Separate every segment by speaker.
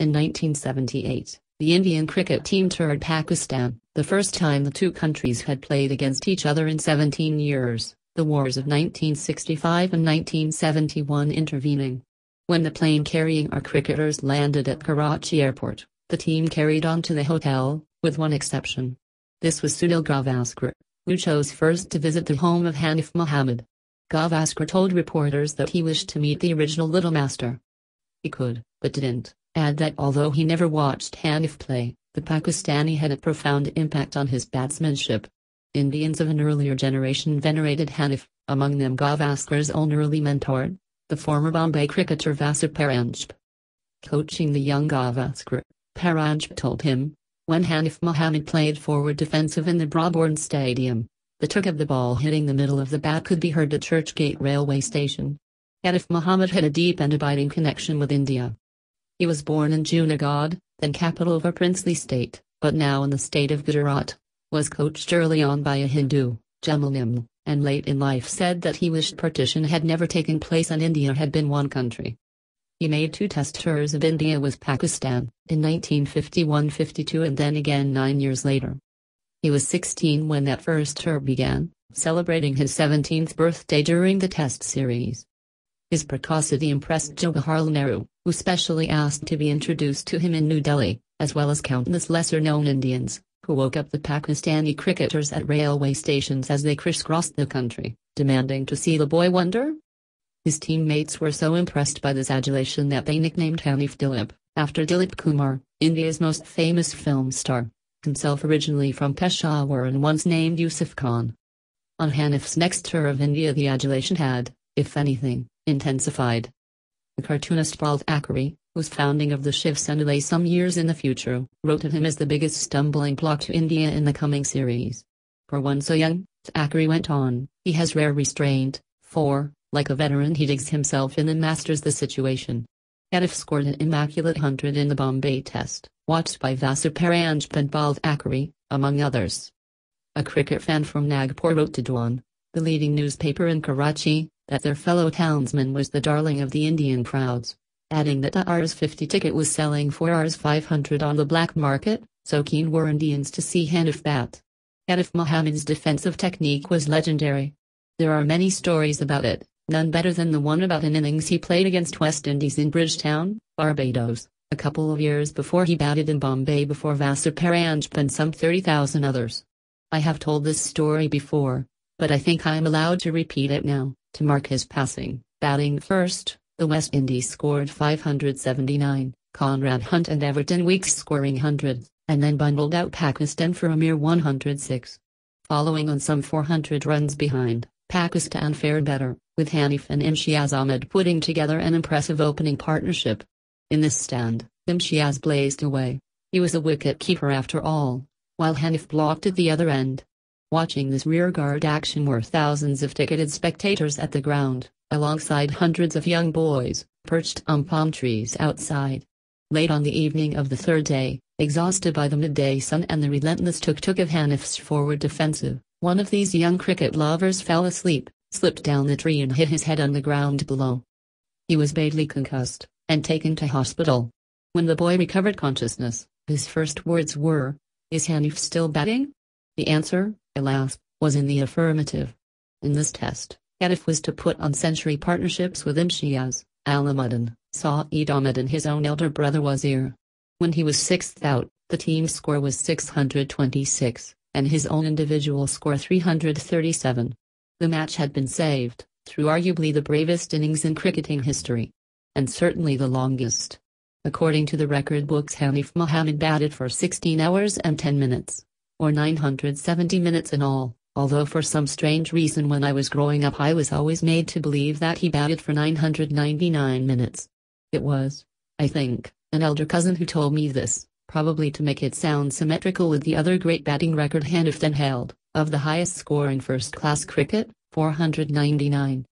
Speaker 1: In 1978, the Indian cricket team toured Pakistan, the first time the two countries had played against each other in 17 years, the wars of 1965 and 1971 intervening. When the plane carrying our cricketers landed at Karachi airport, the team carried on to the hotel, with one exception. This was Sunil Gavaskar, who chose first to visit the home of Hanif Mohammad. Gavaskar told reporters that he wished to meet the original Little Master. He could, but didn't, add that although he never watched Hanif play, the Pakistani had a profound impact on his batsmanship. Indians of an earlier generation venerated Hanif, among them Gavaskar's own early mentor, the former Bombay cricketer Vasant Paranjpe. Coaching the young Gavaskar, Paranjpe told him, when Hanif Mohammad played forward defensive in the Brabourne Stadium, the tuk of the ball hitting the middle of the bat could be heard at Churchgate railway station. Hanif Mohammad had a deep and abiding connection with India. He was born in Junagadh, then capital of a princely state, but now in the state of Gujarat. Was coached early on by a Hindu, Jamal and late in life said that he wished partition had never taken place and India had been one country. He made two test tours of India with Pakistan, in 1951-52 and then again nine years later. He was 16 when that first tour began, celebrating his 17th birthday during the test series. His precocity impressed Jawaharlal Nehru, who specially asked to be introduced to him in New Delhi, as well as countless lesser-known Indians, who woke up the Pakistani cricketers at railway stations as they crisscrossed the country, demanding to see the boy wonder. His teammates were so impressed by this adulation that they nicknamed Hanif Dilip, after Dilip Kumar, India's most famous film star himself originally from Peshawar and once named Yusuf Khan. On Hanif's next tour of India the adulation had, if anything, intensified. The cartoonist Bal Thackeray, whose founding of the Shiv Sena lay some years in the future, wrote of him as the biggest stumbling block to India in the coming series. For one so young, Thackeray went on, he has rare restraint, for, like a veteran he digs himself in and masters the situation. Hanif scored an immaculate hundred in the Bombay Test watched by and Bal Thackeray, among others. A cricket fan from Nagpur wrote to Dawn, the leading newspaper in Karachi, that their fellow townsman was the darling of the Indian crowds, adding that the Rs 50 ticket was selling for Rs 500 on the black market, so keen were Indians to see Hanif bat. Hanif Mohammad's defensive technique was legendary. There are many stories about it, none better than the one about an innings he played against West Indies in Bridgetown, Barbados a couple of years before he batted in Bombay before Vasant Paranjpe and some 30,000 others. I have told this story before, but I think I am allowed to repeat it now, to mark his passing. Batting first, the West Indies scored 579, Conrad Hunte and Everton Weekes scoring hundreds, and then bundled out Pakistan for a mere 106. Following on some 400 runs behind, Pakistan fared better, with Hanif and Imtiaz Ahmed putting together an impressive opening partnership. In this stand, Imtiaz blazed away. He was a wicket-keeper after all, while Hanif blocked at the other end. Watching this rearguard action were thousands of ticketed spectators at the ground, alongside hundreds of young boys, perched on palm trees outside. Late on the evening of the third day, exhausted by the midday sun and the relentless tuk-tuk of Hanif's forward defensive, one of these young cricket lovers fell asleep, slipped down the tree and hit his head on the ground below. He was badly concussed and taken to hospital. When the boy recovered consciousness, his first words were, Is Hanif still batting? The answer, alas, was in the affirmative. In this test, Hanif was to put on century partnerships with Imtiaz, Alimuddin, Ahmed and his own elder brother Wazir. When he was sixth out, the team score was 626, and his own individual score 337. The match had been saved, through arguably the bravest innings in cricketing history and certainly the longest. According to the record books Hanif Mohammad batted for 16 hours and 10 minutes, or 970 minutes in all, although for some strange reason when I was growing up I was always made to believe that he batted for 999 minutes. It was, I think, an elder cousin who told me this, probably to make it sound symmetrical with the other great batting record Hanif then held, of the highest score in first-class cricket, 499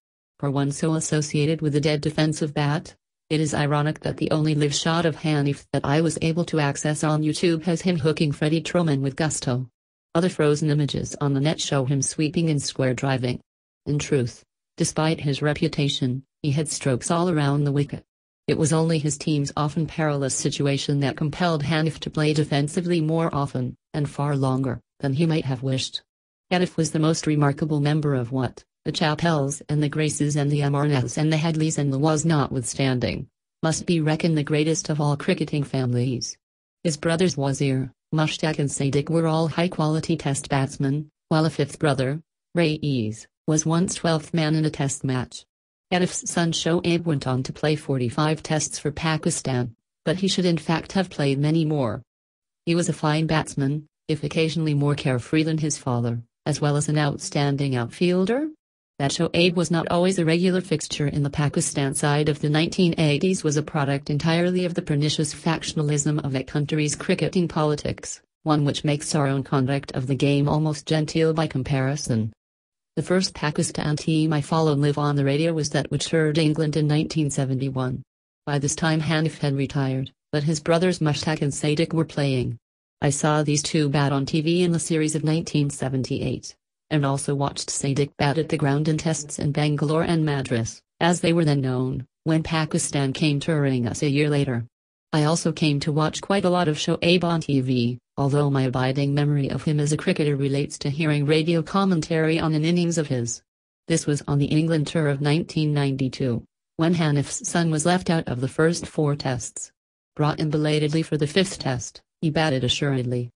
Speaker 1: for one so associated with the dead defensive bat? It is ironic that the only live shot of Hanif that I was able to access on YouTube has him hooking Freddie Trueman with gusto. Other frozen images on the net show him sweeping and square driving. In truth, despite his reputation, he had strokes all around the wicket. It was only his team's often perilous situation that compelled Hanif to play defensively more often, and far longer, than he might have wished. Hanif was the most remarkable member of what, the Chappells and the Graces and the Amarnaths and the Headleys and the Waughs notwithstanding, must be reckoned the greatest of all cricketing families. His brothers Wazir, Mushtaq and Sadiq were all high-quality test batsmen, while a fifth brother, Raees, was once 12th man in a test match. Hanif's son Shoaib went on to play 45 tests for Pakistan, but he should in fact have played many more. He was a fine batsman, if occasionally more carefree than his father, as well as an outstanding outfielder, that Shoaib was not always a regular fixture in the Pakistan side of the 1980s was a product entirely of the pernicious factionalism of that country's cricketing politics, one which makes our own conduct of the game almost genteel by comparison. The first Pakistan team I followed live on the radio was that which toured England in 1971. By this time Hanif had retired, but his brothers Mushtaq and Sadiq were playing. I saw these two bat on TV in the series of 1978 and also watched Sadiq bat at the ground in tests in Bangalore and Madras, as they were then known, when Pakistan came touring us a year later. I also came to watch quite a lot of Shoaib on TV, although my abiding memory of him as a cricketer relates to hearing radio commentary on an innings of his. This was on the England tour of 1992, when Hanif's son was left out of the first four tests. Brought in belatedly for the fifth test, he batted assuredly.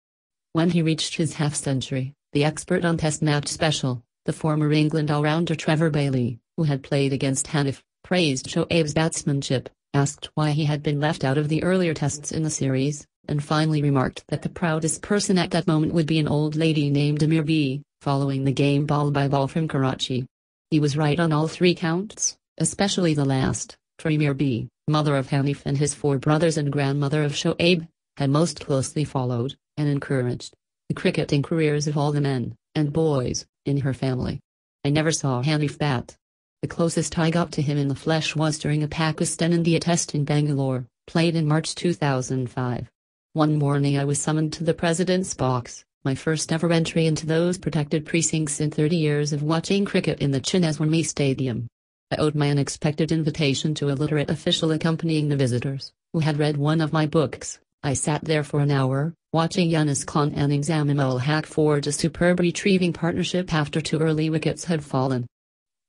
Speaker 1: When he reached his half century, the expert on Test Match Special, the former England all-rounder Trevor Bailey, who had played against Hanif, praised Shoaib's batsmanship, asked why he had been left out of the earlier tests in the series, and finally remarked that the proudest person at that moment would be an old lady named Amir Bee, following the game ball by ball from Karachi. He was right on all three counts, especially the last, Amir Bee, mother of Hanif and his four brothers and grandmother of Shoaib, had most closely followed, and encouraged, cricketing careers of all the men and boys in her family. I never saw Hanif bat. The closest I got to him in the flesh was during a Pakistan-India test in Bangalore, played in March 2005. One morning I was summoned to the president's box, my first ever entry into those protected precincts in 30 years of watching cricket in the Chinnaswamy Stadium. I owed my unexpected invitation to a literate official accompanying the visitors, who had read one of my books. I sat there for an hour, watching Younis Khan and ul Haq forge a superb retrieving partnership after two early wickets had fallen.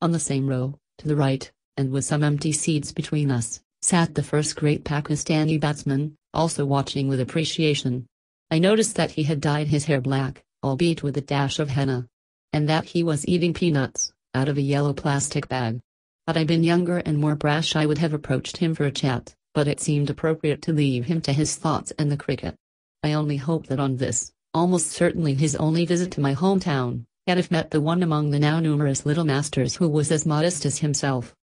Speaker 1: On the same row, to the right, and with some empty seats between us, sat the first great Pakistani batsman, also watching with appreciation. I noticed that he had dyed his hair black, albeit with a dash of henna. And that he was eating peanuts, out of a yellow plastic bag. Had I been younger and more brash I would have approached him for a chat, but it seemed appropriate to leave him to his thoughts and the cricket. I only hope that on this, almost certainly his only visit to my hometown, Hanif met the one among the now numerous little masters who was as modest as himself.